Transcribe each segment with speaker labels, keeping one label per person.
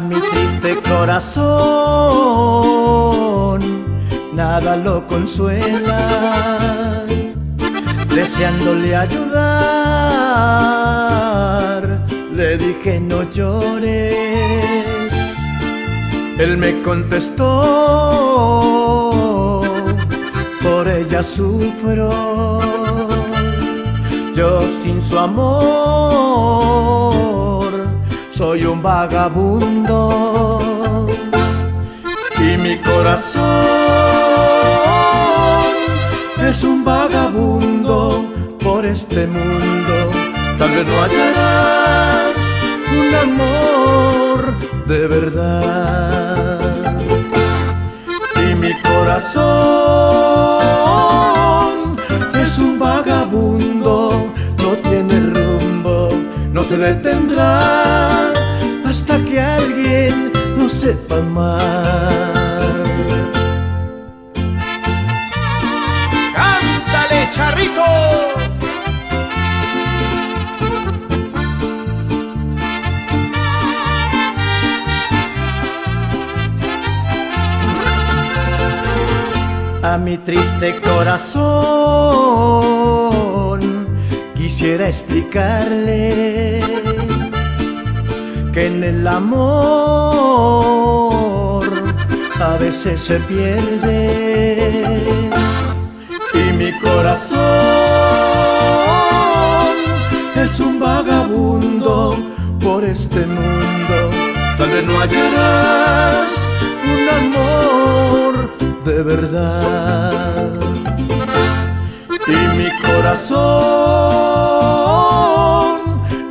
Speaker 1: Mi triste corazón. Nada lo consuela, deseándole ayudar, le dije no llores. Él me contestó, por ella sufro, yo sin su amor soy un vagabundo. Y mi corazón es un vagabundo por este mundo. Tal vez no hallarás un amor de verdad. Y mi corazón es un vagabundo, no tiene rumbo, no se detendrá sepa amar.
Speaker 2: ¡Cántale, charrito!
Speaker 1: A mi triste corazón quisiera explicarle que en el amor a veces se pierde y mi corazón es un vagabundo por este mundo. Tal vez no hallarás un amor de verdad y mi corazón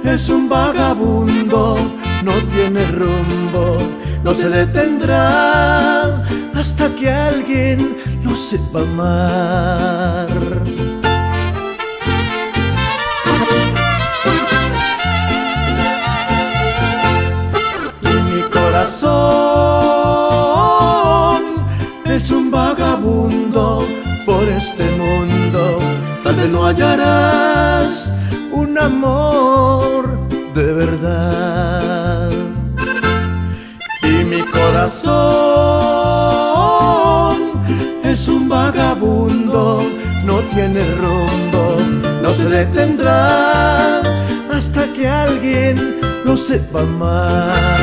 Speaker 1: es un vagabundo, no tiene rumbo, no se detendrá hasta que alguien lo sepa amar. Y mi corazón es un vagabundo por este mundo. Tal vez no hallarás un amor de verdad. Es un vagabundo, no tiene rumbo, no se detendrá hasta que alguien lo sepa amar.